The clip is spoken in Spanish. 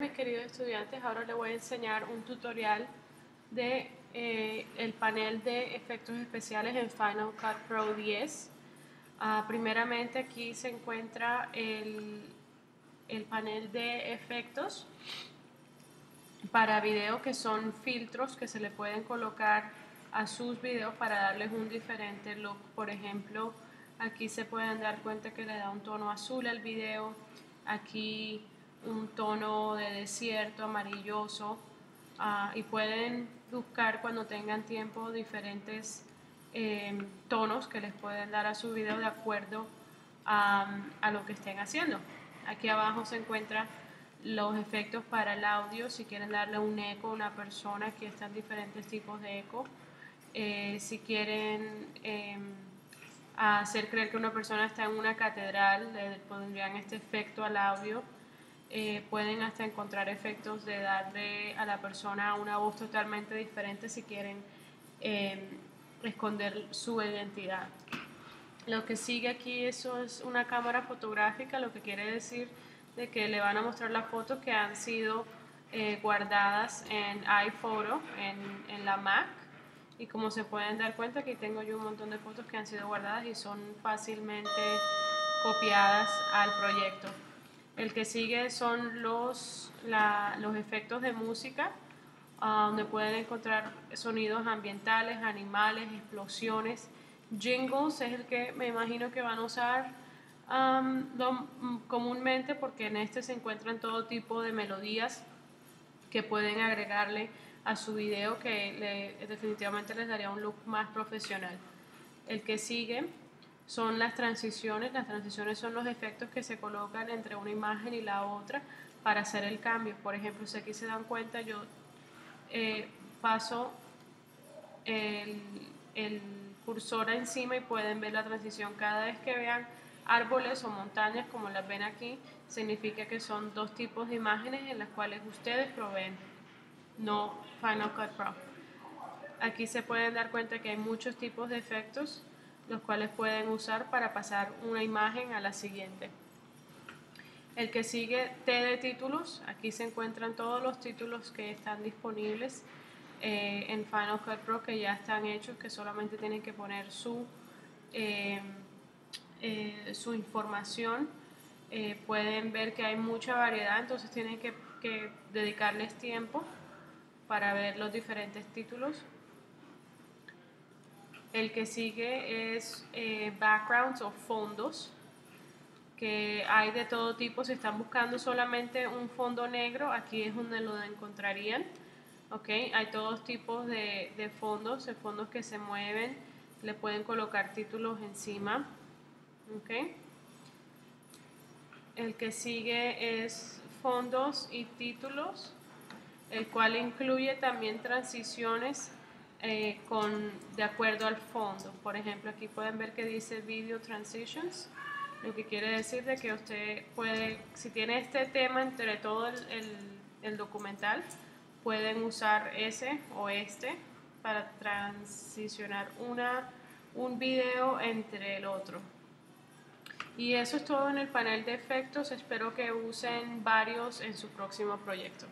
Mis queridos estudiantes, ahora les voy a enseñar un tutorial de eh, el panel de efectos especiales en Final Cut Pro 10. Ah, primeramente aquí se encuentra el, el panel de efectos para video que son filtros que se le pueden colocar a sus videos para darles un diferente look. Por ejemplo, aquí se pueden dar cuenta que le da un tono azul al video. Aquí un tono de desierto amarilloso ah, y pueden buscar cuando tengan tiempo diferentes em, tonos que les pueden dar a su video de acuerdo a, a lo que estén haciendo. Aquí abajo se encuentran los efectos para el audio, si quieren darle un eco a una persona, aquí están diferentes tipos de eco. Eh, si quieren eh, hacer creer que una persona está en una catedral, le pondrían este efecto al audio. Eh, pueden hasta encontrar efectos de darle a la persona una voz totalmente diferente si quieren eh, esconder su identidad. Lo que sigue aquí eso es una cámara fotográfica, lo que quiere decir de que le van a mostrar las fotos que han sido eh, guardadas en iPhoto, en, en la Mac. Y como se pueden dar cuenta, aquí tengo yo un montón de fotos que han sido guardadas y son fácilmente copiadas al proyecto. El que sigue son los, los efectos de música, ah, donde pueden encontrar sonidos ambientales, animales, explosiones. Jingles es el que me imagino que van a usar comúnmente porque en este se encuentran todo tipo de melodías que pueden agregarle a su video que definitivamente les daría un look más profesional. El que sigue son las transiciones. Las transiciones son los efectos que se colocan entre una imagen y la otra para hacer el cambio. Por ejemplo, si aquí se dan cuenta, yo eh, paso el, el cursor encima y pueden ver la transición. Cada vez que vean árboles o montañas como las ven aquí, significa que son dos tipos de imágenes en las cuales ustedes proveen, no Final Cut Pro. Aquí se pueden dar cuenta que hay muchos tipos de efectos los cuales pueden usar para pasar una imagen a la siguiente. El que sigue T de títulos, aquí se encuentran todos los títulos que están disponibles eh, en Final Cut Pro que ya están hechos, que solamente tienen que poner su, eh, eh, su información. pueden ver que hay mucha variedad, entonces tienen que, que dedicarles tiempo para ver los diferentes títulos. El que sigue es eh, backgrounds o fondos, que hay de todo tipo. Si están buscando solamente un fondo negro, aquí es donde lo encontrarían. Okay. Hay todos tipos de, fondos, de fondos que se mueven, le pueden colocar títulos encima. Okay. El que sigue es fondos y títulos, el cual incluye también transiciones eh, con, de acuerdo al fondo. Por ejemplo, aquí pueden ver que dice Video Transitions, lo que quiere decir de que usted puede, si tiene este tema entre todo el, el, documental, pueden usar ese o este para transicionar una, un video entre el otro. Y eso es todo en el panel de efectos. Espero que usen varios en su próximo proyecto.